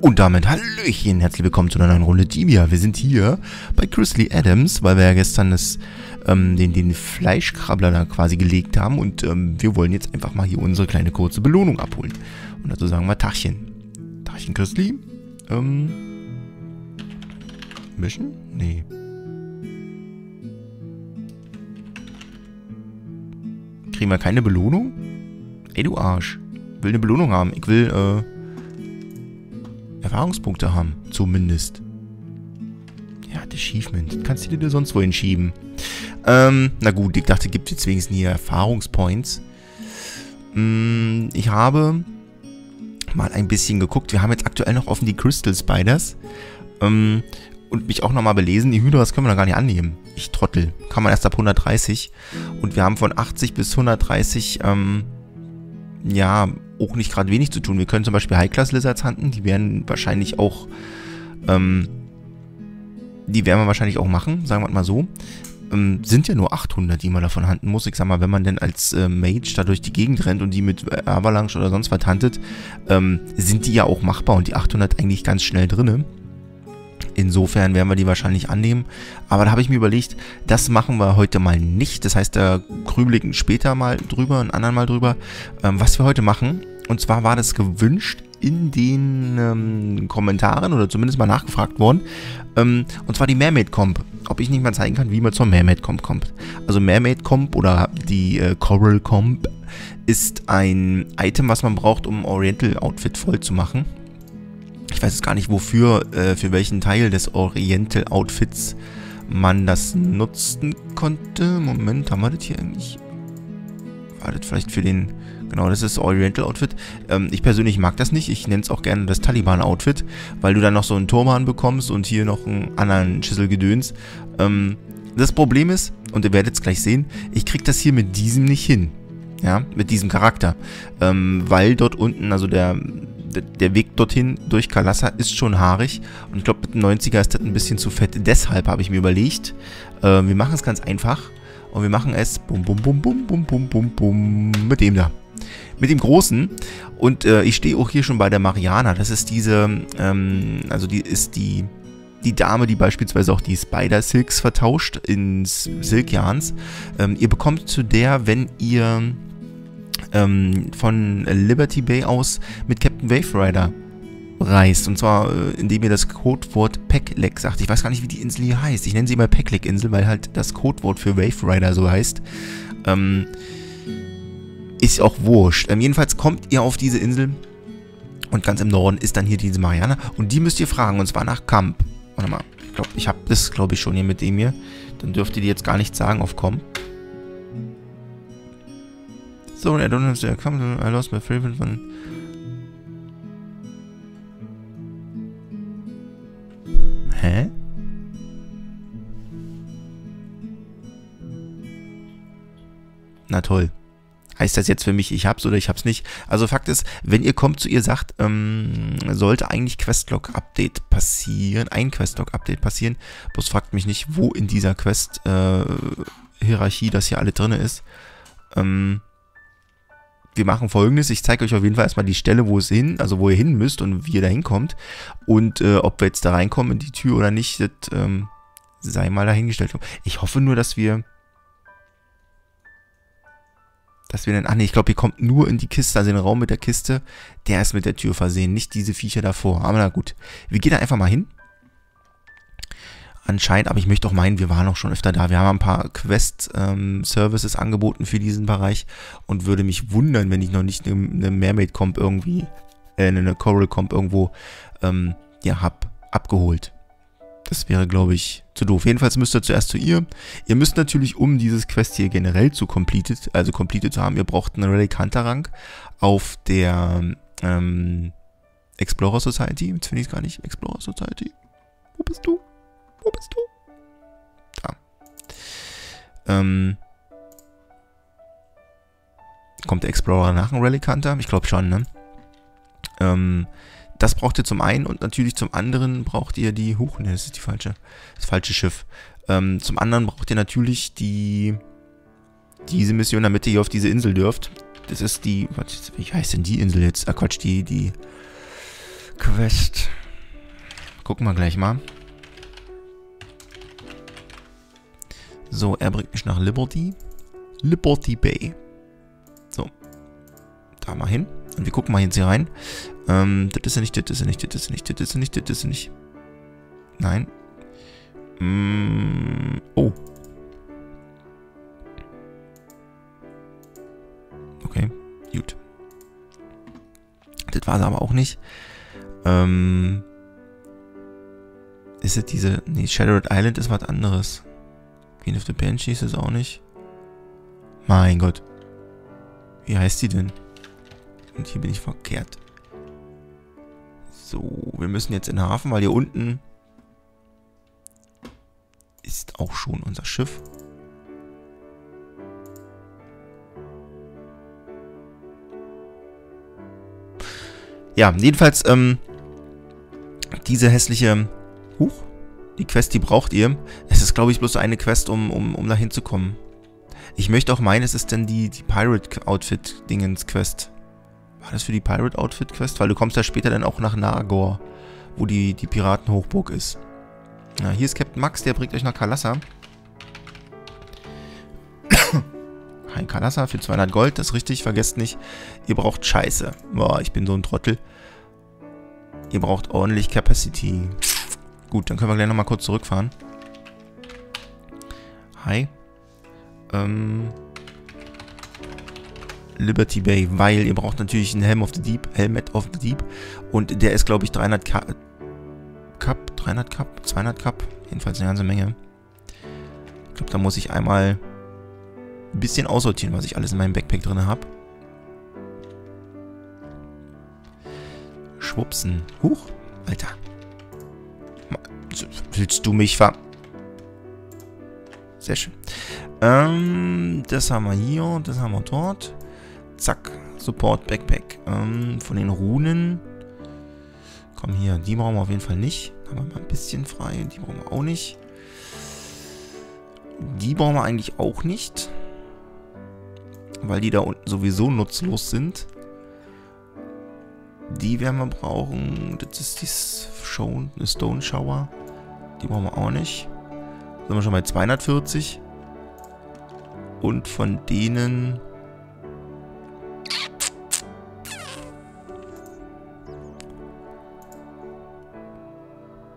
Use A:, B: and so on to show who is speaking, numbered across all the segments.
A: Und damit Hallöchen, herzlich willkommen zu einer neuen Runde Tibia. Wir sind hier bei Chris Lee Adams, weil wir ja gestern das, ähm, den, den Fleischkrabbler da quasi gelegt haben und ähm, wir wollen jetzt einfach mal hier unsere kleine kurze Belohnung abholen. Und dazu sagen wir Tachchen. Tachchen Chris Lee. Ähm, Mission? Nee. Kriegen wir keine Belohnung? Ey, du Arsch. Will eine Belohnung haben. Ich will, äh, Erfahrungspunkte haben. Zumindest. Ja, Achievement. Kannst du dir sonst wohin schieben. Ähm, na gut, ich dachte, gibt jetzt wenigstens hier Erfahrungspoints. Hm, ich habe mal ein bisschen geguckt. Wir haben jetzt aktuell noch offen die Crystal Spiders. Ähm, und mich auch nochmal belesen. Die Hydras können wir noch gar nicht annehmen. Ich trottel. Kann man erst ab 130. Und wir haben von 80 bis 130, ähm, ja, auch nicht gerade wenig zu tun. Wir können zum Beispiel High-Class-Lizards handeln. Die werden wahrscheinlich auch, ähm, die werden wir wahrscheinlich auch machen, sagen wir mal so. Ähm, sind ja nur 800, die man davon handeln muss. Ich sag mal, wenn man denn als äh, Mage da durch die Gegend rennt und die mit Avalanche oder sonst was handelt, ähm, sind die ja auch machbar und die 800 eigentlich ganz schnell drinne. Insofern werden wir die wahrscheinlich annehmen. Aber da habe ich mir überlegt, das machen wir heute mal nicht. Das heißt, da grübeligen später mal drüber, ein anderen Mal drüber. Ähm, was wir heute machen, und zwar war das gewünscht in den ähm, Kommentaren oder zumindest mal nachgefragt worden. Ähm, und zwar die Mermaid Comp. Ob ich nicht mal zeigen kann, wie man zur Mermaid Comp kommt. Also Mermaid Comp oder die äh, Coral Comp ist ein Item, was man braucht, um Oriental Outfit voll zu machen. Ich weiß jetzt gar nicht, wofür, äh, für welchen Teil des Oriental Outfits man das nutzen konnte. Moment, haben wir das hier eigentlich? War das vielleicht für den... Genau, das ist das Oriental Outfit. Ähm, ich persönlich mag das nicht. Ich nenne es auch gerne das Taliban Outfit, weil du dann noch so einen Turban bekommst und hier noch einen anderen Schüsselgedöns. Ähm, das Problem ist, und ihr werdet es gleich sehen, ich kriege das hier mit diesem nicht hin. Ja, mit diesem Charakter. Ähm, weil dort unten, also der, der Weg dorthin durch Kalassa ist schon haarig. Und ich glaube, mit dem 90er ist das ein bisschen zu fett. Deshalb habe ich mir überlegt, äh, wir machen es ganz einfach. Und wir machen es bum bum bum bum bum bum bum bum mit dem da. Mit dem Großen. Und äh, ich stehe auch hier schon bei der Mariana. Das ist diese, ähm, also die ist die, die Dame, die beispielsweise auch die Spider Silks vertauscht ins Silk Yarns. Ähm, ihr bekommt zu der, wenn ihr ähm, von Liberty Bay aus mit Captain Wave Rider reist. Und zwar, äh, indem ihr das Codewort Peckleck sagt. Ich weiß gar nicht, wie die Insel hier heißt. Ich nenne sie immer Peckleck-Insel, weil halt das Codewort für Wave Rider so heißt. Ähm, ist auch wurscht. Ähm, jedenfalls kommt ihr auf diese Insel und ganz im Norden ist dann hier diese Mariana. Und die müsst ihr fragen, und zwar nach Camp. Warte mal, ich glaube, ich habe das, glaube ich, schon hier mit dem hier. Dann dürft ihr die jetzt gar nichts sagen auf Comp. So, I don't have the account. I lost my favorite one. Hä? Na toll. Heißt das jetzt für mich, ich hab's oder ich hab's nicht? Also Fakt ist, wenn ihr kommt zu ihr sagt, ähm, sollte eigentlich Questlog-Update passieren, ein Questlog-Update passieren. Bloß fragt mich nicht, wo in dieser Quest-Hierarchie äh, das hier alle drin ist. Ähm, wir machen folgendes. Ich zeige euch auf jeden Fall erstmal die Stelle, wo es hin, also wo ihr hin müsst und wie ihr da hinkommt. Und äh, ob wir jetzt da reinkommen in die Tür oder nicht, das ähm, sei mal dahingestellt. Ich hoffe nur, dass wir. Dass wir dann. Ach nee, ich glaube, ihr kommt nur in die Kiste, also in den Raum mit der Kiste. Der ist mit der Tür versehen, nicht diese Viecher davor. Aber na gut. Wir gehen da einfach mal hin anscheinend, aber ich möchte auch meinen, wir waren auch schon öfter da. Wir haben ein paar Quest-Services ähm, angeboten für diesen Bereich und würde mich wundern, wenn ich noch nicht eine, eine Mermaid-Comp irgendwie, äh, eine Coral-Comp irgendwo, ähm, ja, hab abgeholt. Das wäre, glaube ich, zu doof. Jedenfalls müsst ihr zuerst zu ihr. Ihr müsst natürlich, um dieses Quest hier generell zu completed, also completed zu haben, ihr braucht einen Relic Hunter Rang auf der ähm, Explorer Society. Jetzt finde ich es gar nicht. Explorer Society. Wo bist du? Wo bist du? Da. Ähm. Kommt der Explorer nach dem Relic Hunter? Ich glaube schon, ne? Ähm, das braucht ihr zum einen und natürlich zum anderen braucht ihr die... Huch, ne, das ist die falsche, das falsche Schiff. Ähm, zum anderen braucht ihr natürlich die... Diese Mission, damit ihr hier auf diese Insel dürft. Das ist die... Was, wie heißt denn die Insel jetzt? Ah, Quatsch, die... die Quest. Gucken wir gleich mal. So, er bringt mich nach Liberty. Liberty Bay. So. Da mal hin. Und wir gucken mal jetzt hier rein. Ähm, das ist ja nicht, das ist ja nicht, das ist ja nicht, das ist ja nicht, das ist ja nicht. Nein. Mm, oh. Okay, gut. Das war es aber auch nicht. Ähm. Ist es diese... Nee, Shadowed Island ist was anderes. Queen of the Banshees ist auch nicht. Mein Gott. Wie heißt die denn? Und hier bin ich verkehrt. So, wir müssen jetzt in den Hafen, weil hier unten ist auch schon unser Schiff. Ja, jedenfalls, ähm, diese hässliche... Huch, die Quest, die braucht ihr. Es ist, glaube ich, bloß eine Quest, um, um, um da hinzukommen. Ich möchte auch meinen, es ist denn die, die Pirate-Outfit-Dingens-Quest. War das für die Pirate-Outfit-Quest? Weil du kommst ja später dann auch nach Nagor, wo die, die Piratenhochburg ist. Ja, hier ist Captain Max, der bringt euch nach Kalassa. Ein Kalassa für 200 Gold, das ist richtig, vergesst nicht. Ihr braucht Scheiße. Boah, ich bin so ein Trottel. Ihr braucht ordentlich Capacity. Gut, dann können wir gleich nochmal kurz zurückfahren. Hi. Ähm... Liberty Bay, weil ihr braucht natürlich einen Helm of the Deep, Helmet of the Deep. Und der ist, glaube ich, 300 K Cup, 300 Cup, 200 Cup. Jedenfalls eine ganze Menge. Ich glaube, da muss ich einmal ein bisschen aussortieren, was ich alles in meinem Backpack drin habe. Schwupsen. Huch, Alter. Willst du mich ver... Sehr schön. Ähm, das haben wir hier, das haben wir dort. Zack, Support Backpack. Ähm, von den Runen. Komm hier, die brauchen wir auf jeden Fall nicht. Haben wir mal ein bisschen frei. Die brauchen wir auch nicht. Die brauchen wir eigentlich auch nicht. Weil die da unten sowieso nutzlos sind. Die werden wir brauchen. Das ist die Stone Shower. Die brauchen wir auch nicht. Sind wir schon bei 240. Und von denen...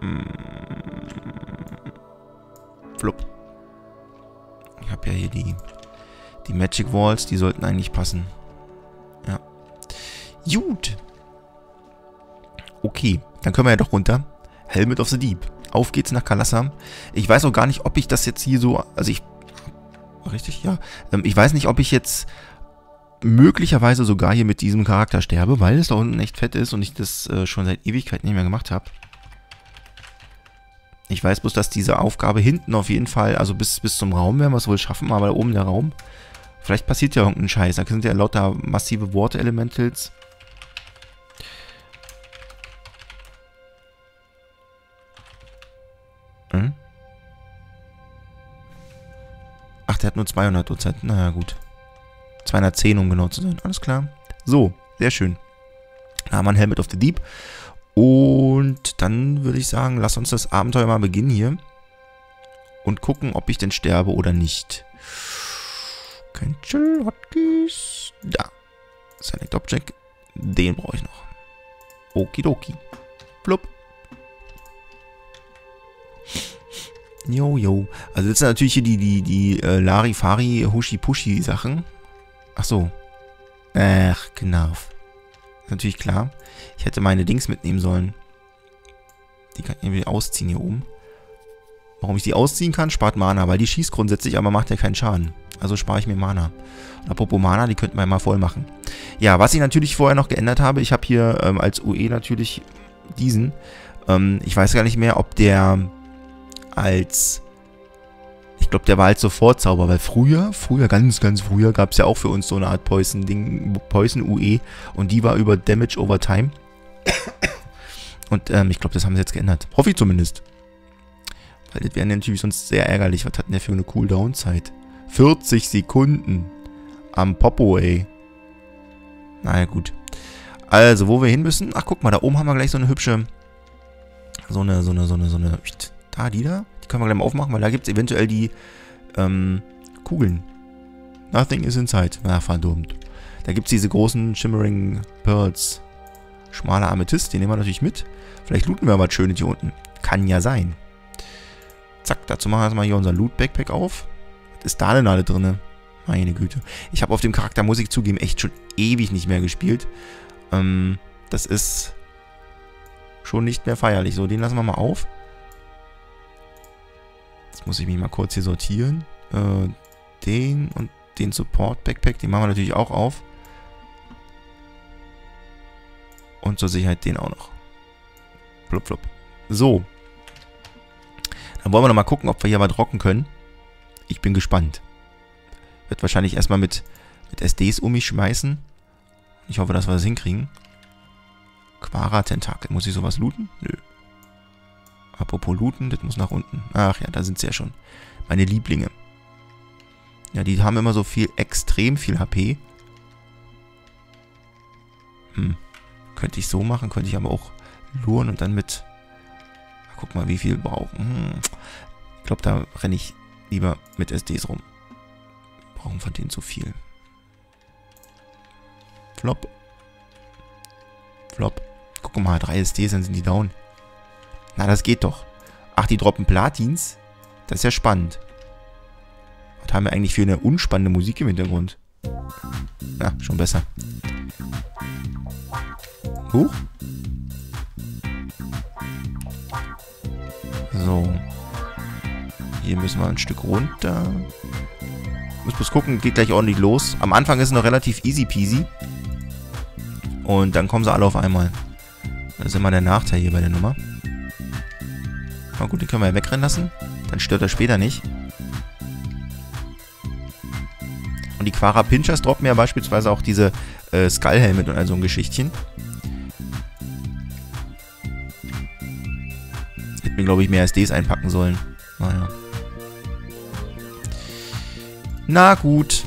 A: Hm. Flupp. Ich habe ja hier die, die Magic Walls, die sollten eigentlich passen. Ja. Gut. Okay, dann können wir ja doch runter. Helmet of the Deep. Auf geht's nach Kalassa. Ich weiß auch gar nicht, ob ich das jetzt hier so... Also ich... Richtig? Ja. Ähm, ich weiß nicht, ob ich jetzt möglicherweise sogar hier mit diesem Charakter sterbe, weil es da unten echt fett ist und ich das äh, schon seit Ewigkeit nicht mehr gemacht habe. Ich weiß bloß, dass diese Aufgabe hinten auf jeden Fall, also bis, bis zum Raum werden wir es wohl schaffen, aber da oben der Raum, vielleicht passiert ja irgendein Scheiß. Da sind ja lauter massive Water Elementals. Hm? Ach, der hat nur 200 Prozent. Naja, gut. 210, um genau zu sein. Alles klar. So, sehr schön. Da haben wir ein Helmet of the Deep. Und dann würde ich sagen, lass uns das Abenteuer mal beginnen hier. Und gucken, ob ich denn sterbe oder nicht. Cancel Hotkeys. Da. Select Object. Den brauche ich noch. Okidoki. Blub. Jo, jo. Also das sind natürlich hier die, die, die äh, Larifari Hushi-Pushi Sachen. Ach so. Ach, genau. Ist natürlich klar. Ich hätte meine Dings mitnehmen sollen. Die kann ich irgendwie ausziehen hier oben. Warum ich die ausziehen kann, spart Mana, weil die schießt grundsätzlich, aber macht ja keinen Schaden. Also spare ich mir Mana. Und apropos Mana, die könnten wir mal voll machen. Ja, was ich natürlich vorher noch geändert habe, ich habe hier ähm, als UE natürlich diesen. Ähm, ich weiß gar nicht mehr, ob der als... Ich glaube, der war als Sofortzauber, weil früher, früher, ganz, ganz früher, gab es ja auch für uns so eine Art Poison-Ding, Poison-UE und die war über Damage over Time. Und ähm, ich glaube, das haben sie jetzt geändert. Hoffe ich zumindest. Weil das wäre natürlich sonst sehr ärgerlich. Was hat denn der für eine Cooldown-Zeit? 40 Sekunden am Popo, ey. Naja, gut. Also, wo wir hin müssen. Ach, guck mal, da oben haben wir gleich so eine hübsche... So eine, so eine, so eine, so eine... Da, die da. Die können wir gleich mal aufmachen, weil da gibt es eventuell die ähm, Kugeln. Nothing is inside. Na, verdammt. Da gibt es diese großen Shimmering Pearls. Schmaler Amethyst, den nehmen wir natürlich mit. Vielleicht looten wir was Schönes hier unten. Kann ja sein. Zack, dazu machen wir erstmal hier unser Loot-Backpack auf. Was ist da denn alle drin? Meine Güte. Ich habe auf dem Charakter, muss ich zugeben, echt schon ewig nicht mehr gespielt. Ähm, das ist schon nicht mehr feierlich. So, den lassen wir mal auf. Muss ich mich mal kurz hier sortieren. Äh, den und den Support Backpack, den machen wir natürlich auch auf. Und zur Sicherheit den auch noch. Flup, flup. So. Dann wollen wir noch mal gucken, ob wir hier was rocken können. Ich bin gespannt. Wird wahrscheinlich erstmal mit, mit SDs um mich schmeißen. Ich hoffe, dass wir das hinkriegen. Quara-Tentakel. Muss ich sowas looten? Nö. Apropos looten, das muss nach unten. Ach ja, da sind sie ja schon. Meine Lieblinge. Ja, die haben immer so viel, extrem viel HP. Hm. Könnte ich so machen, könnte ich aber auch luren und dann mit... Guck mal, wie viel brauchen. Hm. Ich glaube, da renne ich lieber mit SDs rum. Brauchen von denen zu viel. Flop. Flop. Guck mal, drei SDs, dann sind die down. Na, das geht doch. Ach, die droppen Platins? Das ist ja spannend. Was haben wir eigentlich für eine unspannende Musik im Hintergrund? Ja, schon besser. Huch. So. Hier müssen wir ein Stück runter. Muss bloß gucken, geht gleich ordentlich los. Am Anfang ist es noch relativ easy peasy. Und dann kommen sie alle auf einmal. Das ist immer der Nachteil hier bei der Nummer. Na gut, den können wir ja wegrennen lassen. Dann stört er später nicht. Und die Quara Pinchers droppen ja beispielsweise auch diese äh, Skull Helmet und all so ein Geschichtchen. Hätten wir, glaube ich, mehr SDs einpacken sollen. Naja. Na gut.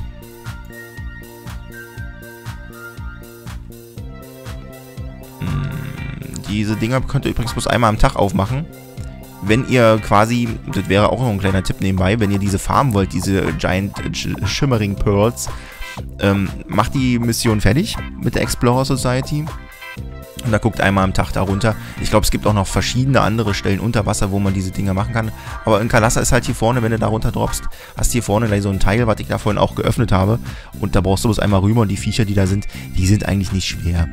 A: Hm, diese Dinger könnt ihr übrigens bloß einmal am Tag aufmachen. Wenn ihr quasi, das wäre auch noch ein kleiner Tipp nebenbei, wenn ihr diese farmen wollt, diese Giant Shimmering Pearls, ähm, macht die Mission fertig mit der Explorer Society. Und da guckt einmal am Tag darunter. Ich glaube, es gibt auch noch verschiedene andere Stellen unter Wasser, wo man diese Dinger machen kann. Aber in Kalassa ist halt hier vorne, wenn du da runter droppst, hast hier vorne gleich so ein Teil, was ich da vorhin auch geöffnet habe. Und da brauchst du bloß einmal rüber und die Viecher, die da sind, die sind eigentlich nicht schwer.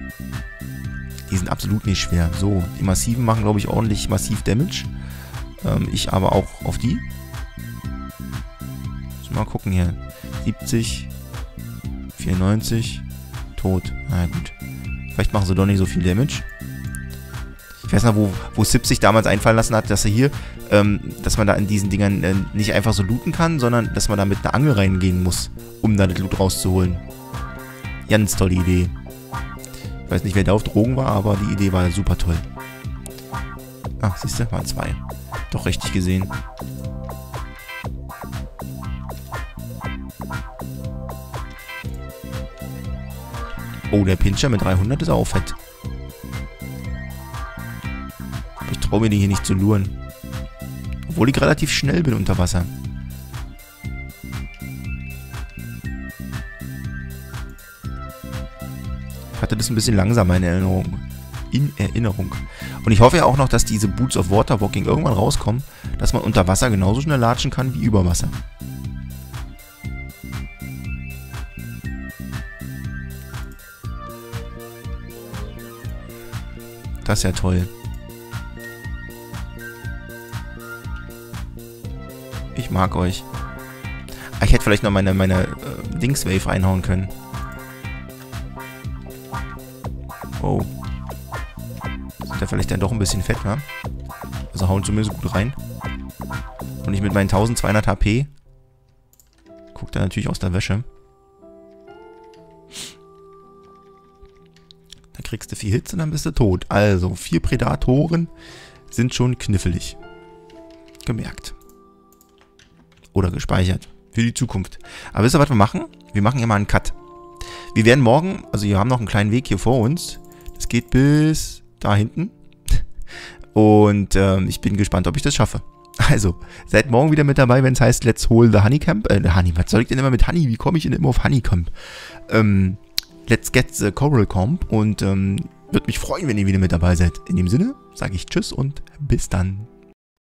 A: Die sind absolut nicht schwer. So, die Massiven machen, glaube ich, ordentlich massiv Damage. Ähm, ich aber auch auf die. Mal gucken hier. 70, 94, tot. Na gut. Vielleicht machen sie doch nicht so viel Damage. Ich weiß noch, wo, wo Sip sich damals einfallen lassen hat, dass er hier, ähm, dass man da in diesen Dingern äh, nicht einfach so looten kann, sondern dass man da mit einer Angel reingehen muss, um da das Loot rauszuholen. Ganz tolle Idee. Ich weiß nicht, wer da auf Drogen war, aber die Idee war super toll. Ah, siehst du, waren zwei. Doch richtig gesehen. Oh, der Pinscher mit 300 ist auch fett. Ich traue mir die hier nicht zu luren. Obwohl ich relativ schnell bin unter Wasser. Ich hatte das ein bisschen langsamer in Erinnerung. In Erinnerung. Und ich hoffe ja auch noch, dass diese Boots of Water Walking irgendwann rauskommen, dass man unter Wasser genauso schnell latschen kann wie über Wasser. Das ist ja toll. Ich mag euch. Ah, ich hätte vielleicht noch meine, meine äh, Dingswave reinhauen können. Oh. Ja vielleicht dann doch ein bisschen fett, wa? Also hauen zumindest gut rein. Und ich mit meinen 1200 HP. Guckt da natürlich aus der Wäsche. kriegst du vier Hits und dann bist du tot. Also, vier Prädatoren sind schon knifflig. Gemerkt. Oder gespeichert. Für die Zukunft. Aber wisst ihr, was wir machen? Wir machen hier mal einen Cut. Wir werden morgen, also wir haben noch einen kleinen Weg hier vor uns. Es geht bis da hinten. Und ähm, ich bin gespannt, ob ich das schaffe. Also, seid morgen wieder mit dabei, wenn es heißt Let's Hole the Honeycamp. Äh, Honey, was soll ich denn immer mit Honey? Wie komme ich denn immer auf Honeycamp? Ähm, Let's Get the Coral Comp. Und ähm, würde mich freuen, wenn ihr wieder mit dabei seid. In dem Sinne sage ich Tschüss und bis dann.